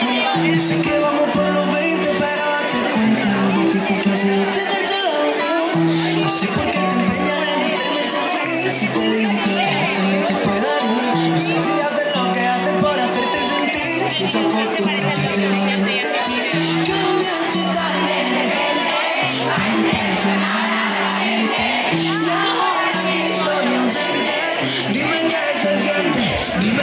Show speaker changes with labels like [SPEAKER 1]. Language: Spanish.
[SPEAKER 1] ti. Dicen que vamos por los 20, pero date cuenta lo difícil que ha sido tenerte al lado. No sé por qué te empeñas en hacerme sufrir. Si te dije que exactamente puedo ir, no sé si haces lo que haces por hacerte sentir. Si esa foto no te quedó delante de ti, que cambiaste tan de repente. Impresionante la gente. Y ahora que estoy ausente, dime qué se siente. Dime